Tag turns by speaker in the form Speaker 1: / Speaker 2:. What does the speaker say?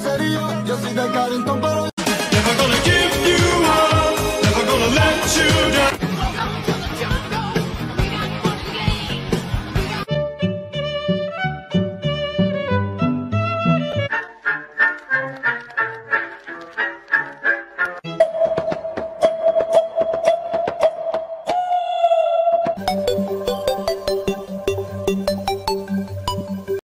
Speaker 1: serio. Yo soy de Carrington, pero...
Speaker 2: Never gonna give you up, never gonna let you down.